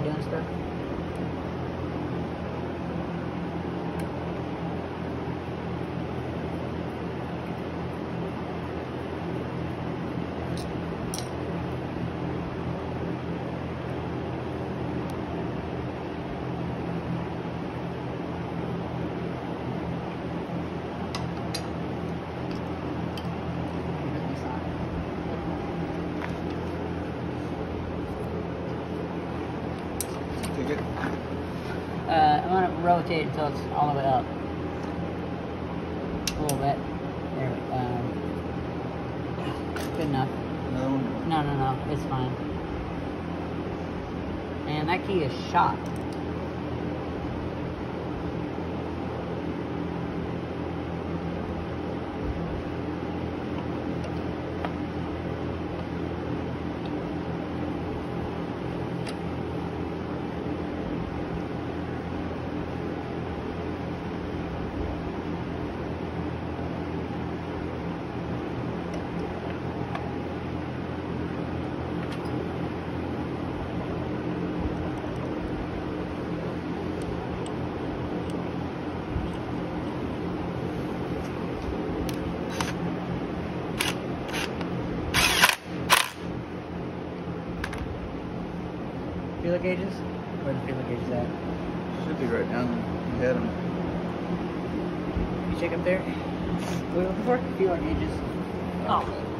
doing stuff. Take it. Uh, Rotate until it's all the way up. A little bit. There. Um, good enough. No. No, no, no. It's fine. And that key is shot. Feeler gauges? Where the feeler gauges at? Should be right down. You had him. You check up there. What are you looking for? Feeler gauges. Oh.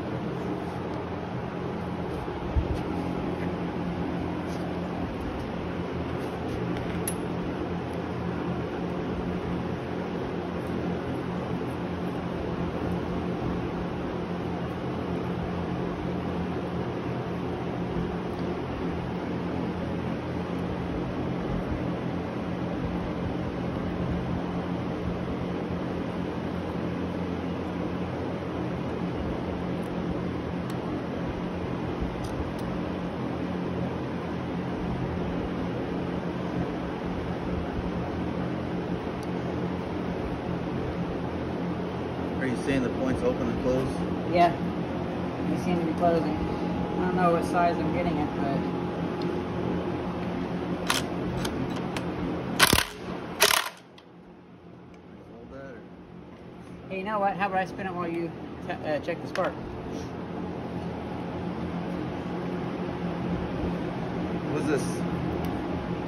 Are you seeing the points open and close? Yeah. They seem to be closing. I don't know what size I'm getting it, but Hold that hey, you know what? How about I spin it while you uh, check the spark? was this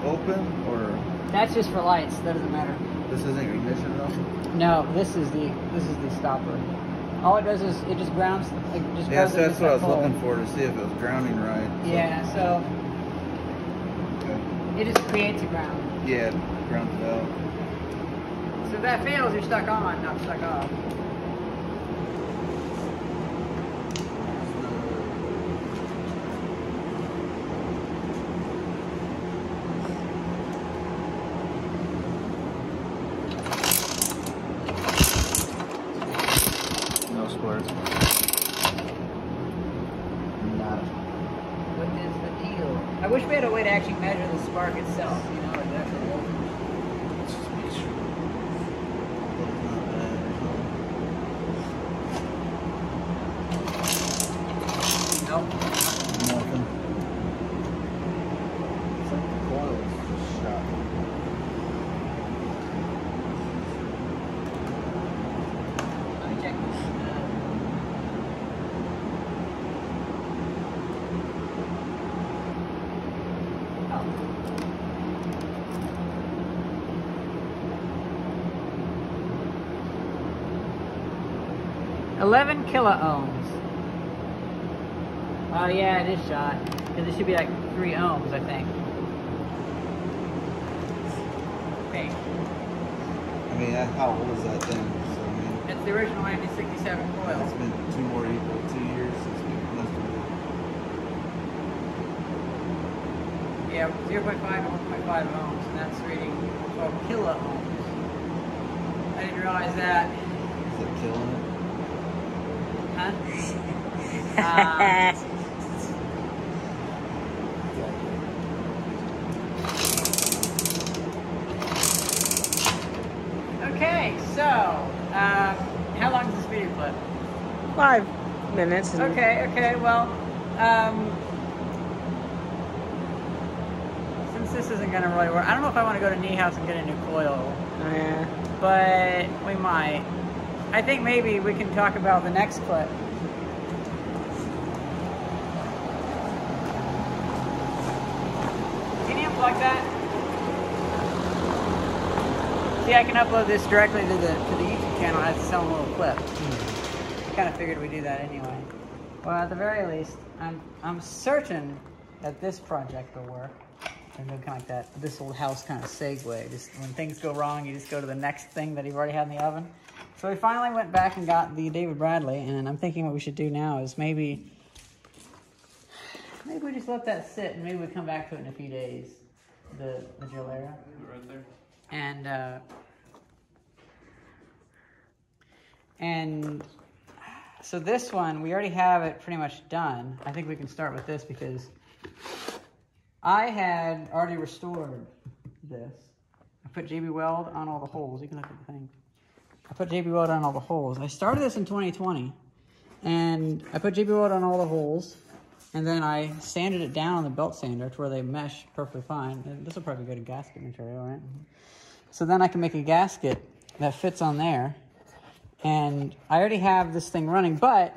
open or That's just for lights. That doesn't matter. This isn't your ignition all? No, this is the this is the stopper. All it does is it just grounds. It just grounds it that's what I was pole. looking for to see if it was grounding right. So- Yeah, so Okay. it just creates a ground. Yeah, it grounds it out. So if that fails, you're stuck on, not stuck off. No squares. Nada. What is the deal? I wish we had a way to actually measure the spark itself. You know, 11 kilo ohms. Oh yeah, it is shot. Because it should be like 3 ohms, I think. Okay. I mean, how old is that thing? So, I mean, it's the original 1967 coil. It's been two more equal two years since we must it. Yeah, 0 0.5 and 1.5 ohms, and that's reading 12 kilo ohms. I didn't realize that. Is it killing it? Huh? Uh, okay, so, um, how long is this video clip? Five minutes. Okay, okay, well, um, this isn't gonna really work. I don't know if I want to go to Knee House and get a new coil, Oh, yeah. but we might. I think maybe we can talk about the next clip. Can you unplug that? See, I can upload this directly to the to the YouTube channel as its own little clip. Hmm. I kind of figured we'd do that anyway. Well, at the very least, I'm I'm certain that this project will work. And kind of like that, this old house kind of segue. Just when things go wrong, you just go to the next thing that you've already had in the oven. So we finally went back and got the David Bradley, and I'm thinking what we should do now is maybe, maybe we just let that sit, and maybe we come back to it in a few days. The the Gilera. Right there. And uh, and so this one we already have it pretty much done. I think we can start with this because I had already restored this. I put JB Weld on all the holes. You can look at the thing. I put JB Weld on all the holes. I started this in 2020, and I put JB Weld on all the holes, and then I sanded it down on the belt sander to where they mesh perfectly fine. And This will probably go to gasket material, right? So then I can make a gasket that fits on there. And I already have this thing running, but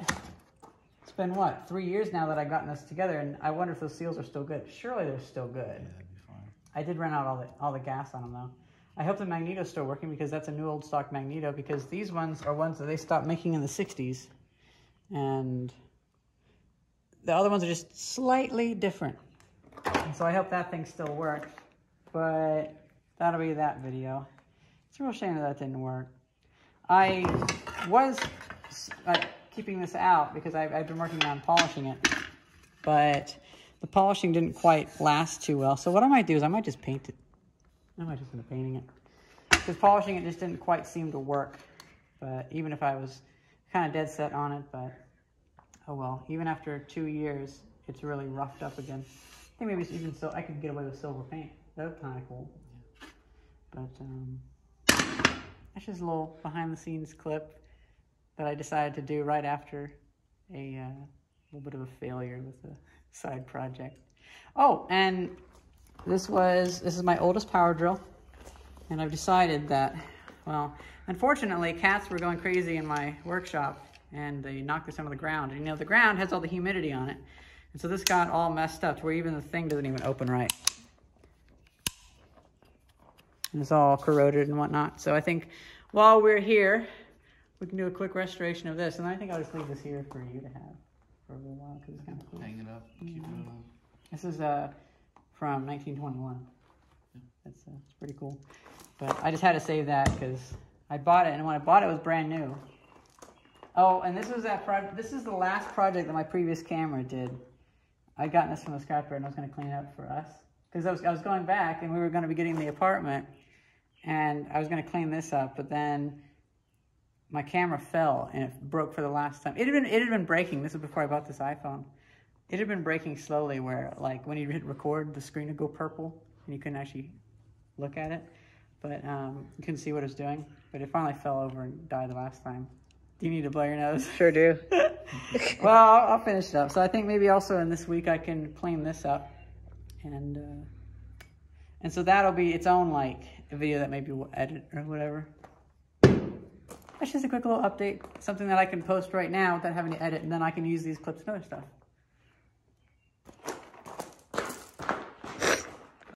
it's been what, three years now that I've gotten this together, and I wonder if those seals are still good. Surely they're still good. Yeah, that'd be fine. I did run out all the all the gas on them though. I hope the magneto's still working because that's a new old stock magneto because these ones are ones that they stopped making in the 60s. And the other ones are just slightly different. And so I hope that thing still works. But that'll be that video. It's a real shame that that didn't work. I was uh, keeping this out because I've, I've been working on polishing it. But the polishing didn't quite last too well. So what I might do is I might just paint it. I just end up painting it. Because polishing it just didn't quite seem to work. But even if I was kind of dead set on it, but oh well. Even after two years, it's really roughed up again. I think maybe it's even so I could get away with silver paint. That would kind of cool. But um, that's just a little behind the scenes clip that I decided to do right after a uh, little bit of a failure with a side project. Oh, and this was this is my oldest power drill, and I've decided that, well, unfortunately, cats were going crazy in my workshop, and they knocked this onto the ground. And you know, the ground has all the humidity on it, and so this got all messed up to where even the thing doesn't even open right. And it's all corroded and whatnot. So I think while we're here, we can do a quick restoration of this, and I think I'll just leave this here for you to have for a little while because it's kind of cool. Hang it up. Keep it on. This is uh, from 1921. That's, uh, it's pretty cool. But I just had to save that because I bought it, and when I bought it, it was brand new. Oh, and this was that project. This is the last project that my previous camera did. I'd gotten this from the scrapyard, and I was going to clean it up for us because I was I was going back, and we were going to be getting the apartment, and I was going to clean this up, but then my camera fell and it broke for the last time. It had been it had been breaking. This was before I bought this iPhone. It had been breaking slowly, where like when you hit record, the screen would go purple and you couldn't actually look at it, but um, you couldn't see what it was doing. But it finally fell over and died the last time. Do you need to blow your nose? Sure do. well, I'll, I'll finish it up. So I think maybe also in this week I can clean this up, and uh, and so that'll be its own like a video that maybe we'll edit or whatever. That's just a quick little update, something that I can post right now without having to edit, and then I can use these clips and other stuff.